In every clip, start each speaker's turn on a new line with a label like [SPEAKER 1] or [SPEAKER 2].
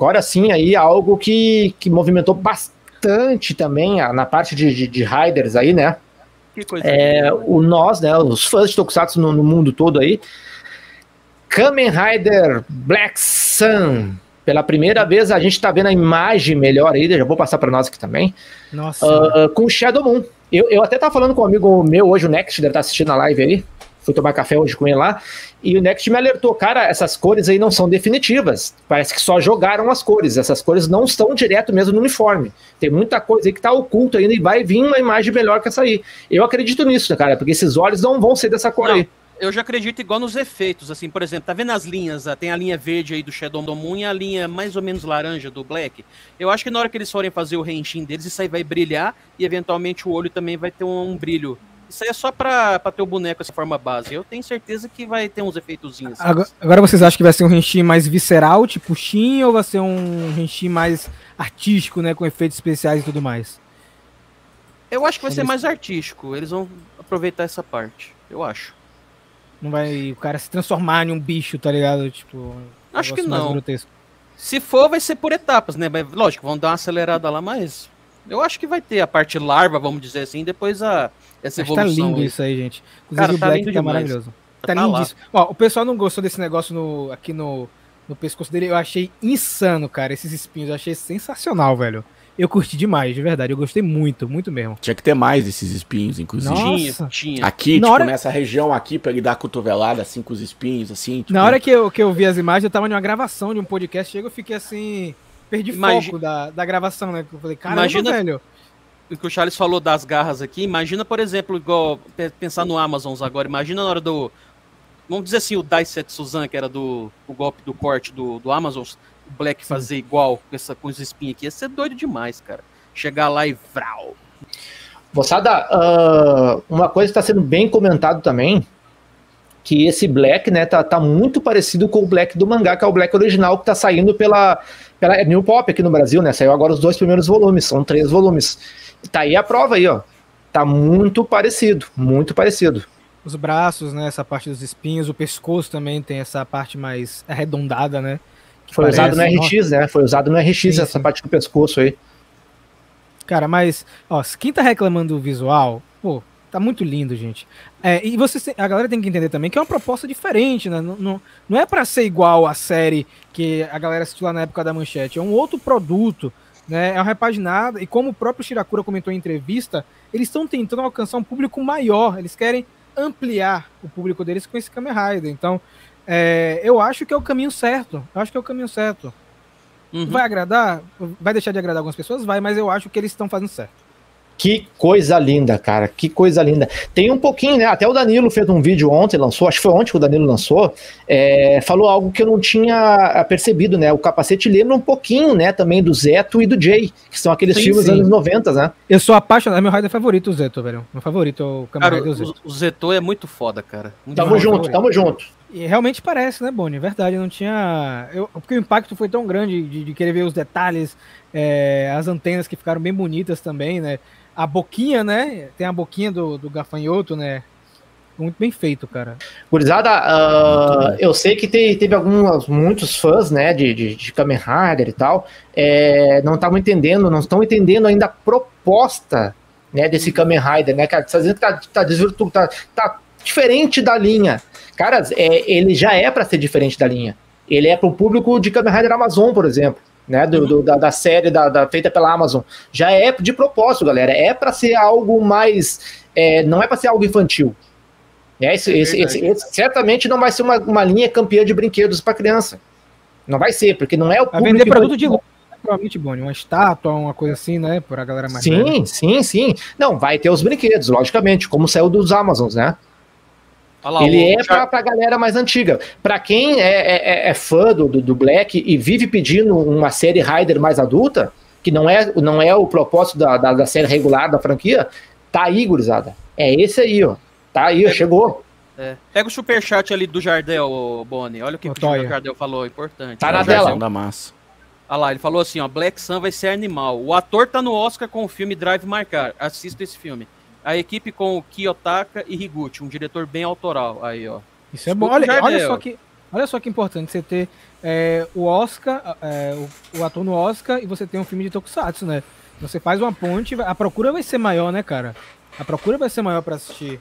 [SPEAKER 1] Agora sim, aí algo que, que movimentou bastante também a, na parte de, de, de riders aí, né?
[SPEAKER 2] Que coisa.
[SPEAKER 1] É, o nós, né? Os fãs de Tokusatsu no, no mundo todo aí. Kamen Rider Black Sun. Pela primeira vez a gente está vendo a imagem melhor aí, já vou passar para nós aqui também.
[SPEAKER 3] Nossa.
[SPEAKER 1] Uh, com Shadow Moon. Eu, eu até tava falando com um amigo meu hoje, o Next, deve estar assistindo a live aí. Fui tomar café hoje com ele lá. E o Next me alertou, cara, essas cores aí não são definitivas. Parece que só jogaram as cores. Essas cores não estão direto mesmo no uniforme. Tem muita coisa aí que tá oculta ainda e vai vir uma imagem melhor que essa aí. Eu acredito nisso, cara, porque esses olhos não vão ser dessa cor
[SPEAKER 2] Não,
[SPEAKER 1] aí.
[SPEAKER 2] Eu já acredito igual nos efeitos, assim, por exemplo, tá vendo as linhas? ah, Tem a linha verde aí do Shadow Moon e a linha mais ou menos laranja do Black. Eu acho que na hora que eles forem fazer o reenchim deles, isso aí vai brilhar e eventualmente o olho também vai ter um brilho. Isso aí é só pra, pra ter o boneco essa forma base. Eu tenho certeza que vai ter uns efeitozinhos. assim.
[SPEAKER 3] Agora, agora vocês acham que vai ser um Renchi mais visceral, tipo Shin, ou vai ser um Renchi mais artístico, né? Com efeitos especiais e tudo mais?
[SPEAKER 2] Eu acho que vai ser mais artístico. Eles vão aproveitar essa parte. Eu acho.
[SPEAKER 3] Não vai o cara se transformar em um bicho, tá ligado? Tipo.
[SPEAKER 2] Acho que não. Se for, vai ser por etapas, né? Lógico, vão dar uma acelerada lá, mas eu acho que vai ter a parte larva, vamos dizer assim, depois a essa
[SPEAKER 3] Acho que tá
[SPEAKER 2] evolução.
[SPEAKER 3] lindo
[SPEAKER 2] aí.
[SPEAKER 3] isso aí, gente. Inclusive
[SPEAKER 2] Cara,
[SPEAKER 3] o
[SPEAKER 2] tá
[SPEAKER 3] Black tá
[SPEAKER 2] demais.
[SPEAKER 3] maravilhoso. Tá,
[SPEAKER 2] Tá
[SPEAKER 3] lindíssimo. Ó, o pessoal não gostou desse negócio no, aqui no, no pescoço dele. Eu achei insano, cara, esses espinhos. Eu achei sensacional, velho. Eu curti demais, de verdade. Eu gostei muito, muito mesmo.
[SPEAKER 4] Tinha que ter mais desses espinhos, inclusive.
[SPEAKER 3] Nossa.
[SPEAKER 2] Tinha, tinha.
[SPEAKER 4] Aqui,
[SPEAKER 3] Na
[SPEAKER 4] tipo,
[SPEAKER 3] hora-
[SPEAKER 4] nessa região aqui, pra ele dar a cotovelada, assim, com os espinhos, assim. tipo,
[SPEAKER 3] Na hora que eu, que eu vi as imagens, eu tava numa gravação de um podcast. Chega, eu fiquei assim. Perdi
[SPEAKER 2] Imagi-
[SPEAKER 3] foco da, da gravação, né? Eu falei, caramba,
[SPEAKER 2] Imagina-
[SPEAKER 3] velho.
[SPEAKER 2] O que o Charles falou das garras aqui, imagina, por exemplo, igual pe- pensar no Amazon agora, imagina na hora do. Vamos dizer assim, o Daiset Suzan, que era do o golpe do corte do, do Amazon, o Black fazer igual com, essa, com os espinhos aqui, ia ser doido demais, cara. Chegar lá e vral.
[SPEAKER 1] Moçada, ah, uma coisa que está sendo bem comentado também, que esse Black, né, tá, tá muito parecido com o Black do mangá, que é o Black original que tá saindo pela, pela é New Pop aqui no Brasil, né? Saiu agora os dois primeiros volumes, são três volumes. Tá aí a prova aí, ó. Tá muito parecido, muito parecido.
[SPEAKER 3] Os braços, né? Essa parte dos espinhos. O pescoço também tem essa parte mais arredondada, né?
[SPEAKER 1] Foi usado no
[SPEAKER 3] parece-
[SPEAKER 1] RX, né? Foi usado no RX
[SPEAKER 3] Sim,
[SPEAKER 1] essa
[SPEAKER 3] sim.
[SPEAKER 1] parte do pescoço aí.
[SPEAKER 3] Cara, mas, ó, quem tá reclamando do visual, pô, tá muito lindo, gente. É, e você, a galera tem que entender também que é uma proposta diferente, né? Não, não, não é pra ser igual a série que a galera assistiu lá na época da manchete, é um outro produto, né? É uma repaginada, e como o próprio Shirakura comentou em entrevista, eles estão tentando alcançar um público maior, eles querem ampliar o público deles com esse Kamen Rider. Então, é, eu acho que é o caminho certo. Eu acho que é o caminho certo.
[SPEAKER 2] Uhum.
[SPEAKER 3] Vai agradar? Vai deixar de agradar algumas pessoas? Vai, mas eu acho que eles estão fazendo certo.
[SPEAKER 1] Que coisa linda, cara. Que coisa linda. Tem um pouquinho, né? Até o Danilo fez um vídeo ontem, lançou, acho que foi ontem que o Danilo lançou. é, falou algo que eu não tinha ah, percebido, né? O capacete lembra um pouquinho, né? Também do Zeto e do Jay, que são aqueles
[SPEAKER 3] Sim,
[SPEAKER 1] filmes
[SPEAKER 3] sim.
[SPEAKER 1] dos anos 90, né?
[SPEAKER 3] Eu sou apaixonado, é meu Rider favorito, o Zeto, velho. Meu favorito é o Kamen
[SPEAKER 2] Cara,
[SPEAKER 3] Rider Zeto.
[SPEAKER 2] o Zeto é muito foda, cara. Muito
[SPEAKER 1] Tamo
[SPEAKER 3] Demais,
[SPEAKER 1] junto, tamo junto.
[SPEAKER 3] E realmente parece, né, Boni? Verdade, não tinha. Eu, porque o impacto foi tão grande de, de querer ver os detalhes, é, as antenas que ficaram bem bonitas também, né? A boquinha, né? Tem a boquinha do, do gafanhoto, né? Muito bem feito, cara.
[SPEAKER 1] Gurizada, ah, eu sei que te- teve alguns, muitos fãs, né, de, de, de Kamen Rider e tal, é, não estavam entendendo, não estão entendendo ainda a proposta, né, desse Kamen Rider, né, cara, tá dizendo que tá, tá, tá, tá diferente da linha. Cara, é, ele já é para ser diferente da linha. Ele é para o público de Kamen Rider Amazon, por exemplo, né, do, do- da, da série da, da- feita pela Amazon. Já é de propósito, galera, é para ser algo mais, é, não é para ser algo infantil. É, esse,
[SPEAKER 2] É
[SPEAKER 1] esse- esse- esse certamente não vai ser uma, uma linha campeã de brinquedos para criança. Não vai ser, porque não é o
[SPEAKER 3] Vai
[SPEAKER 1] público.
[SPEAKER 3] vender produto de luxo, provavelmente, Boni. Uma estátua, uma coisa assim, né? Por a galera mais velha.
[SPEAKER 1] Sim, sim, sim. Não, vai ter os brinquedos, logicamente, como saiu dos Amazons, né?
[SPEAKER 2] Lá,
[SPEAKER 1] Ele
[SPEAKER 2] o
[SPEAKER 1] é pra, pra galera mais antiga. Pra quem é, é- é fã do, do, Black e vive pedindo uma série Rider mais adulta, que não é, não é o propósito da, da, da série regular da franquia, tá aí, gurizada. É esse aí, ó. Tá aí, ó, chegou.
[SPEAKER 2] É. Pega o superchat ali do Jardel, Boni. Olha o que, o. Jardel falou, importante.
[SPEAKER 1] Tá
[SPEAKER 2] Olha
[SPEAKER 1] na tela.
[SPEAKER 4] da massa.
[SPEAKER 2] Olha lá, ele falou assim, ó, Black Sun vai ser animal. O ator tá no Oscar com o filme Drive Marcar. Assista esse filme. A equipe com o Kiyotaka e Higuchi, um diretor bem autoral. Aí, ó.
[SPEAKER 3] Isso é bom. Olha, olha só que. Olha só que importante você ter é, o Oscar, é, o, o, ator no Oscar e você tem um filme de Tokusatsu, né? Você faz uma ponte, a procura vai ser maior, né, cara? A procura vai ser maior para assistir.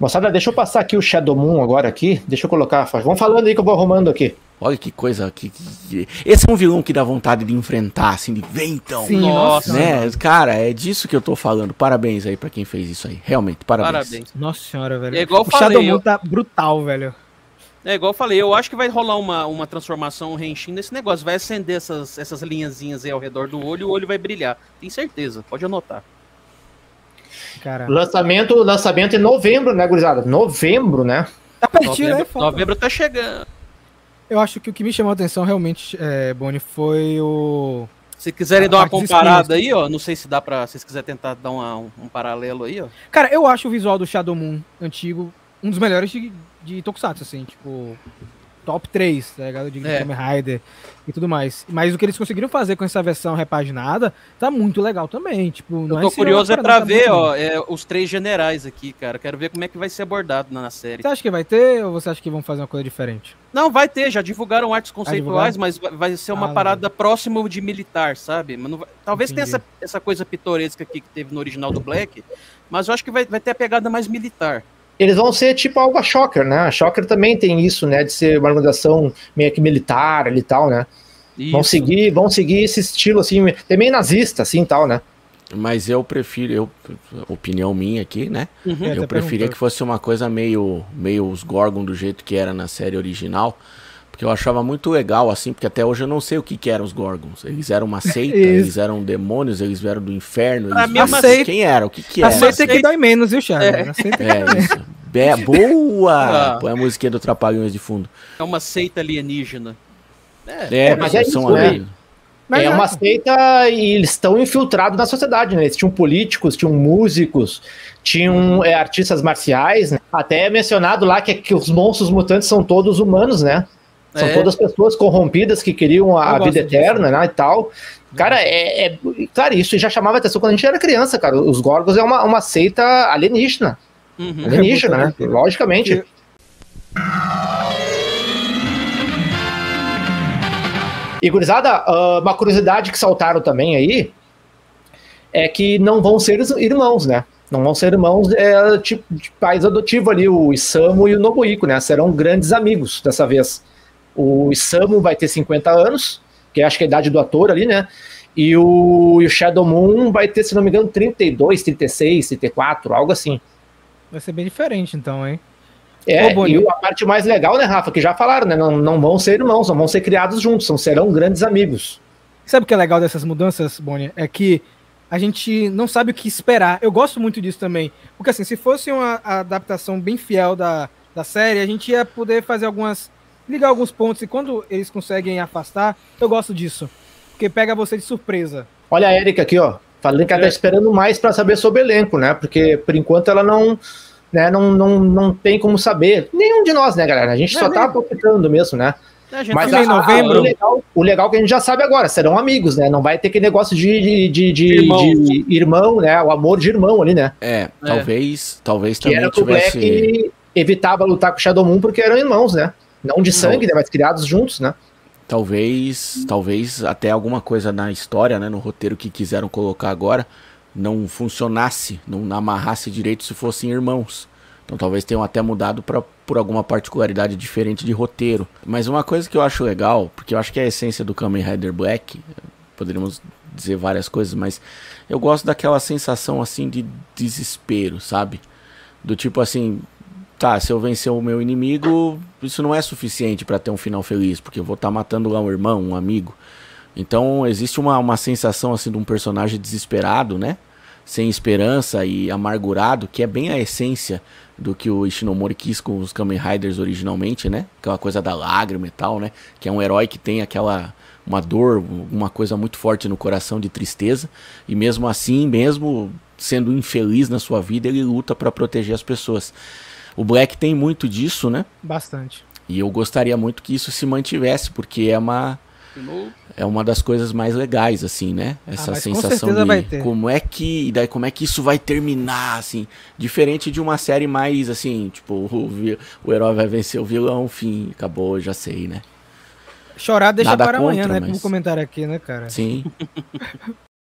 [SPEAKER 1] Moçada, deixa eu passar aqui o Shadow Moon agora aqui. Deixa eu colocar. Vamos falando aí que eu vou arrumando aqui.
[SPEAKER 4] Olha que coisa. Que, que, esse é um vilão que dá vontade de enfrentar, assim, de vem então.
[SPEAKER 3] Sim, nossa.
[SPEAKER 4] Né? Cara, é disso que eu tô falando. Parabéns aí pra quem fez isso aí. Realmente, parabéns. parabéns.
[SPEAKER 3] Nossa senhora, velho.
[SPEAKER 2] É igual
[SPEAKER 3] o
[SPEAKER 2] falei,
[SPEAKER 3] Shadow Moon
[SPEAKER 2] eu...
[SPEAKER 3] tá brutal, velho.
[SPEAKER 2] É igual eu falei, eu acho que vai rolar uma, uma transformação, um Henshin nesse negócio. Vai acender essas, essas linhazinhas aí ao redor do olho e o olho vai brilhar. Tem certeza, pode anotar.
[SPEAKER 1] Cara. Lançamento, lançamento em novembro, né, gurizada? Novembro, né?
[SPEAKER 2] Tá pertinho, novembro, né? Novembro tá chegando.
[SPEAKER 3] Eu acho que o que me chamou a atenção realmente, é, Boni, foi o.
[SPEAKER 2] Se quiserem a dar uma comparada aí, ó, não sei se dá pra. Se vocês quiserem tentar dar uma, um, um, paralelo aí, ó.
[SPEAKER 3] Cara, eu acho o visual do Shadow Moon antigo um dos melhores de, de Tokusatsu, assim, tipo top 3, tá ligado? De é. Kamen Rider e tudo mais. Mas o que eles conseguiram fazer com essa versão repaginada tá muito legal também. Tipo,
[SPEAKER 2] Eu tô é curioso é pra tá ver, ó, é, os três generais aqui, cara. Quero ver como é que vai ser abordado na série.
[SPEAKER 3] Você acha que vai ter ou você acha que vão fazer uma coisa diferente?
[SPEAKER 2] Não, vai ter, já divulgaram artes conceituais, mas vai ser uma ah, parada próxima de militar, sabe? Vai... Talvez Entendi. tenha essa, essa coisa pitoresca aqui que teve no original do Black, mas eu acho que vai, vai ter a pegada mais militar
[SPEAKER 1] eles vão ser tipo algo a Shocker, né? A Shocker também tem isso, né? De ser uma organização meio que militar e tal, né? Isso. Vão seguir, vão seguir esse estilo assim, também nazista, assim, tal, né?
[SPEAKER 4] Mas eu prefiro, eu, opinião minha aqui, né? Uhum. Eu preferia que fosse uma coisa meio, meio os Gorgon do jeito que era na série original. Porque eu achava muito legal, assim, porque até hoje eu não sei o que, que eram os Gorgons. Eles eram uma seita, eles eram demônios, eles vieram do inferno. Eles... A
[SPEAKER 3] minha seita...
[SPEAKER 4] Quem era? O que, que era?
[SPEAKER 3] A seita que dói menos, viu, Charles? É,
[SPEAKER 4] é isso. Be boa! Ah. Põe a musiquinha do Trapalhões de fundo.
[SPEAKER 2] É uma seita alienígena.
[SPEAKER 1] É, é mas é são isso, né? é, é uma seita e eles estão infiltrados na sociedade, né? Eles tinham políticos, tinham músicos, tinham é, artistas marciais, né? Até é mencionado lá que, que os monstros mutantes são todos humanos, né? São é. todas pessoas corrompidas que queriam a, vida eterna, né, e tal. Cara, é, é, Cara, isso já chamava atenção quando a gente era criança, cara. Os Gorgos é uma, uma seita alienígena. Uhum. Alienígena, né? Logicamente. E, gurizada, ah, uma curiosidade que saltaram também aí é que não vão ser irmãos, né? Não vão ser irmãos é, tipo, de pais adotivos ali, o Isamu e o Nobuhiko, né? Serão grandes amigos dessa vez. O Isamu vai ter 50 anos, que acho que é a idade do ator ali, né? E o, e o Shadow Moon vai ter, se não me engano, 32, 36, 34, algo assim.
[SPEAKER 3] Vai ser bem diferente, então, hein?
[SPEAKER 1] É, e a parte mais legal, né, Rafa, que já falaram, né? Não, não vão ser irmãos, não vão ser criados juntos, são, serão grandes amigos.
[SPEAKER 3] Sabe o que é legal dessas mudanças, Bonnie? É que a gente não sabe o que esperar. Eu gosto muito disso também. Porque, assim, se fosse uma adaptação bem fiel da, da série, a gente ia poder fazer algumas ligar alguns pontos e quando eles conseguem afastar, eu gosto disso. Porque pega você de surpresa.
[SPEAKER 1] Olha a Erika aqui, ó. Falando que ela tá é. esperando mais para saber sobre o elenco, né? Porque por enquanto ela não, né, não, não, não tem como saber. Nenhum de nós, né, galera? A gente não só é tá palpitando mesmo, né? Mas a, em novembro. A, o, legal, o legal que a gente já sabe agora, serão amigos, né? Não vai ter aquele negócio de, de, de, irmão. de irmão, né? O amor de irmão ali, né?
[SPEAKER 4] É, é. talvez, talvez também
[SPEAKER 1] que era tivesse... o Black evitava lutar com o Shadow Moon porque eram irmãos, né? Não de sangue, né, mas criados juntos, né?
[SPEAKER 4] Talvez, talvez até alguma coisa na história, né, no roteiro que quiseram colocar agora, não funcionasse, não amarrasse direito se fossem irmãos. Então talvez tenham até mudado pra, por alguma particularidade diferente de roteiro. Mas uma coisa que eu acho legal, porque eu acho que é a essência do Kamen Rider Black, poderíamos dizer várias coisas, mas eu gosto daquela sensação assim de desespero, sabe? Do tipo assim, tá, se eu vencer o meu inimigo, isso não é suficiente para ter um final feliz, porque eu vou estar tá matando lá um irmão, um amigo. Então existe uma, uma sensação assim de um personagem desesperado, né? Sem esperança e amargurado, que é bem a essência do que o Ishinomori quis com os Kamen Riders originalmente, né? Aquela coisa da lágrima e tal, né? Que é um herói que tem aquela uma dor, uma coisa muito forte no coração de tristeza, e mesmo assim, mesmo sendo infeliz na sua vida, ele luta para proteger as pessoas. O Black tem muito disso, né?
[SPEAKER 3] Bastante.
[SPEAKER 4] E eu gostaria muito que isso se mantivesse, porque é uma é uma das coisas mais legais, assim, né? Essa
[SPEAKER 3] Ah, mas com
[SPEAKER 4] sensação de
[SPEAKER 3] ter.
[SPEAKER 4] como é que. e Daí como é que isso vai terminar, assim. Diferente de uma série mais assim, tipo, o, o herói vai vencer o vilão, fim, acabou, já sei, né?
[SPEAKER 3] Chorar deixa
[SPEAKER 4] Nada
[SPEAKER 3] para amanhã,
[SPEAKER 4] contra,
[SPEAKER 3] né?
[SPEAKER 4] mas-
[SPEAKER 3] Como comentaram aqui, né, cara?
[SPEAKER 4] Sim.